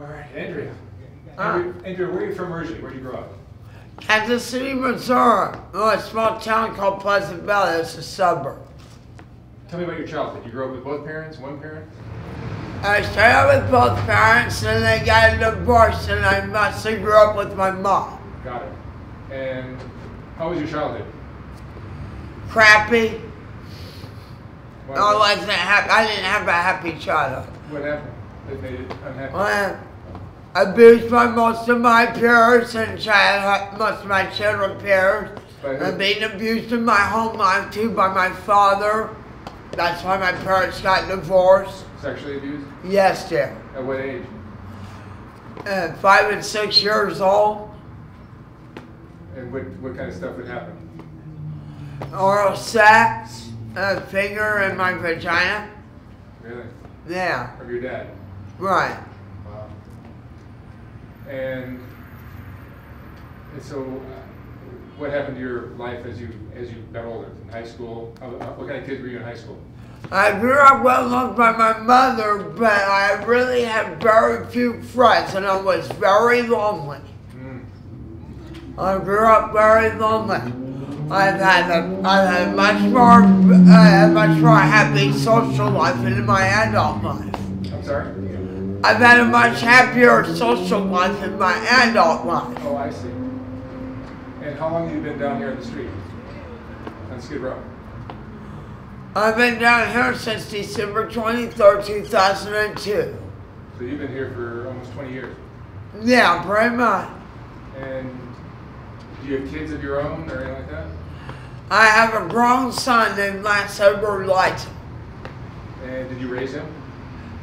All right, Andrea. Ah. Andrea, Andrea, where are you from originally? Where did you grow up? Kansas City, Missouri. Oh, a small town called Pleasant Valley. It's a suburb. Tell me about your childhood. You grew up with both parents, one parent? I started with both parents, and they got a divorce, and I mostly grew up with my mom. Got it. And how was your childhood? Crappy. What, I wasn't happy. I didn't have a happy childhood. what happened that made it unhappy? I abused by most of my peers and childhood, most of my children peers. I'm being abused in my home life too by my father. That's why my parents got divorced. Sexually abused? Yes, dear. At what age? Uh, five and six years old. And what, what kind of stuff would happen? Oral sex, a finger in my vagina. Really? Yeah, From your dad? Right. Wow. And, and so, uh, what happened to your life as you as you got older in high school? How, what kind of kids were you in high school? I grew up well loved by my mother, but I really had very few friends and I was very lonely. Mm. I grew up very lonely. I've had a, I've had much more, uh, much more happy social life in my adult life. I'm sorry. I've had a much happier social life in my adult life. Oh, I see. And how long have you been down here in the street on Skid Row? I've been down here since December 23rd, 2002. So you've been here for almost 20 years. Yeah, pretty much. And do you have kids of your own or anything like that? I have a grown son named Lance Light. And did you raise him?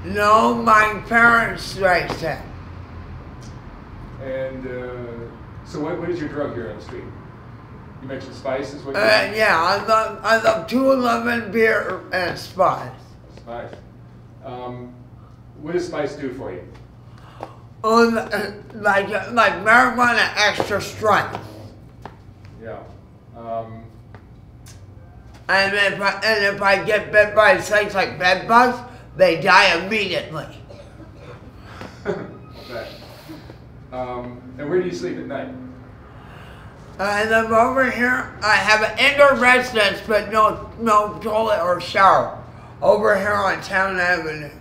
No, my parents raised him. And uh, so what, what is your drug here on the street? You mentioned spice is what you Uh, yeah, I love I love 211 beer and spice. Spice. Um, what does spice do for you? On uh, like like marijuana extra strength. Yeah. Um, And if I, and if I get bit by things like bed bugs, they die immediately. okay. Um, and where do you sleep at night? And I'm over here. I have an indoor residence, but no no toilet or shower. Over here on Towne Avenue.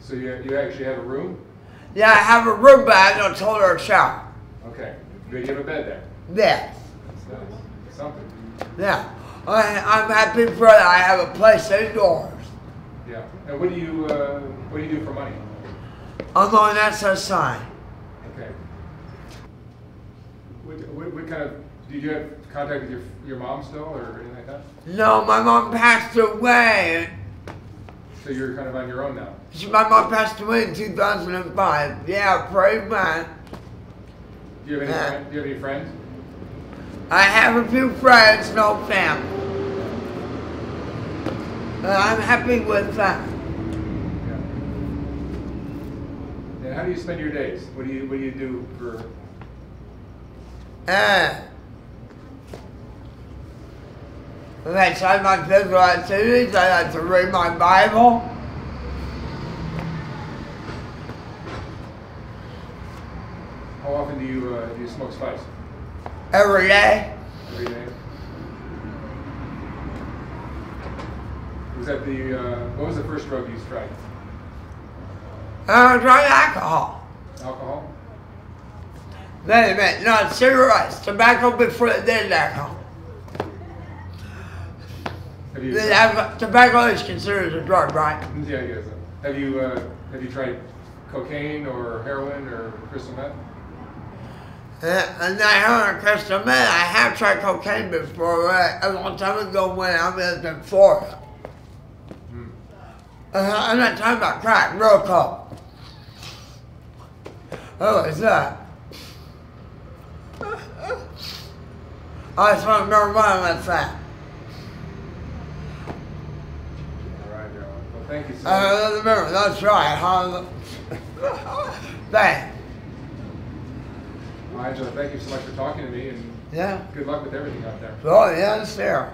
So you, you actually have a room? Yeah, I have a room, but I have no toilet or shower. Okay. Do you have a bed there. Yes. That's nice. Something. Yeah. I, I'm happy for that. I have a place indoors. Yeah. And what do you uh, what do you do for money? I'm on SSI. Okay. What, what, what kind of did you have contact with your your mom still or anything like that? No, my mom passed away. So you're kind of on your own now. She, my mom passed away in 2005. Yeah, pretty much. Do you have any friend, do you have any friends? I have a few friends, no family. And I'm happy with that. Yeah. And how do you spend your days? What do you what do you do for And outside my physical activities, I like to read my Bible. how often do you uh, do you smoke spice? every day. Every day. Was that the uh, what was the first drug you tried? I drink alcohol. Alcohol? Wait a minute, not cigarettes, tobacco before did alcohol. Have you? Tobacco is considered a drug, right? Yeah, I guess. so. Have you uh, have you tried cocaine or heroin or crystal meth? Uh, and I heard crystal meth. I have tried cocaine before, uh, a long time ago when I lived in Florida. Uh, I'm not talking about crack, real coke. Oh, was that? I just want marijuana, that's that. All right, Daryl. Well, thank you so much. Uh, remember, that's right, huh? Thanks. Well, Angela, thank you so much for talking to me, and Yeah. good luck with everything out there. Oh, yeah, it's there.